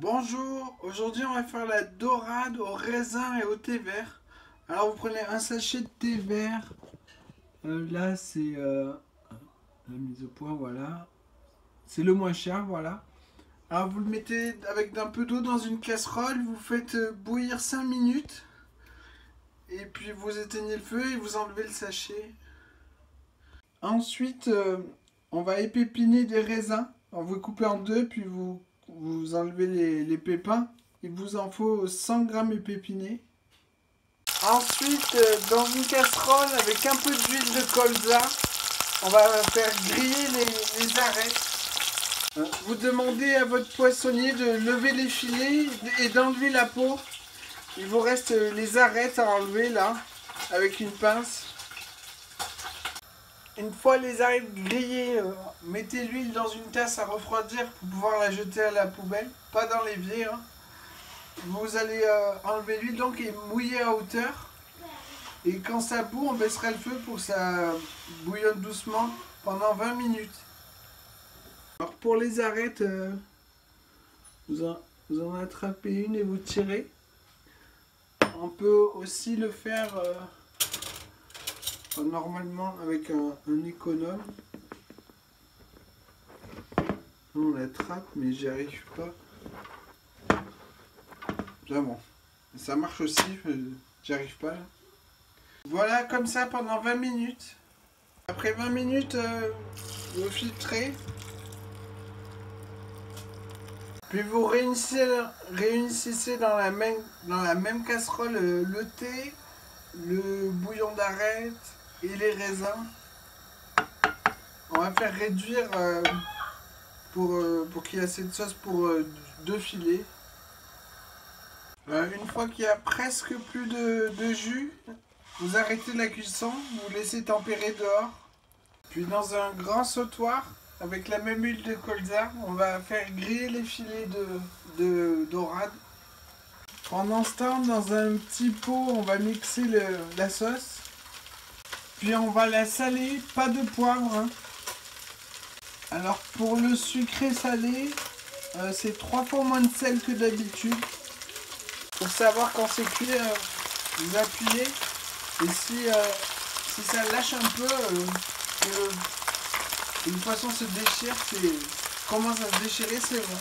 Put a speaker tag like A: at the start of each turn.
A: Bonjour, aujourd'hui on va faire la dorade au raisin et au thé vert. Alors vous prenez un sachet de thé vert. Euh, là c'est euh, la mise au point, voilà. C'est le moins cher, voilà. Alors vous le mettez avec un peu d'eau dans une casserole, vous faites euh, bouillir 5 minutes. Et puis vous éteignez le feu et vous enlevez le sachet. Ensuite, on va épépiner des raisins. Vous couper en deux, puis vous vous enlevez les, pépins. Il vous en faut 100 grammes épépinés. Ensuite, euh, dans une casserole avec un peu d'huile de colza, on va faire griller les, arêtes. Euh, vous demandez à votre poissonnier de lever les filets et d'enlever la peau. Il vous reste les arêtes à enlever là, avec une pince. Une fois les arêtes grillées, euh, mettez l'huile dans une tasse à refroidir pour pouvoir la jeter à la poubelle, pas dans l'évier. Hein. Vous allez euh, enlever l'huile donc et mouiller à hauteur. Et quand ça bout, on baissera le feu pour que ça bouillonne doucement pendant 20 minutes. Alors pour les arêtes, euh, vous, en, vous, en, attrapez une et vous tirez. On peut aussi le faire normalement avec un, économe. On l'attrape mais j'y arrive pas. Vraiment. Ça marche aussi, j'y arrive pas. Voilà comme ça pendant 20 minutes. Après 20 minutes, euh, vous filtrez. Puis vous réunissez, réunissez dans, la même, dans la même casserole euh, le thé, le bouillon d'arête, les raisins. On va faire réduire euh, pour, euh, pour qu'il y ait assez de sauce pour euh, deux filets. une fois qu'il y a presque plus de, de, jus, vous arrêtez la cuisson, vous laissez tempérer dehors. Puis dans un grand sautoir, avec la même huile de colza, on va faire griller les filets de, de dorade. Pendant ce temps, dans un petit pot, on va mixer le, la sauce. Puis on va la saler, pas de poivre. Hein. Alors pour le sucré salé, euh, c'est trois fois moins de sel que d'habitude. Pour savoir quand c'est cuit, euh, vous appuyez. Et si, euh, si ça lâche un peu, que le poisson se déchire, commence à se déchirer, c'est bon.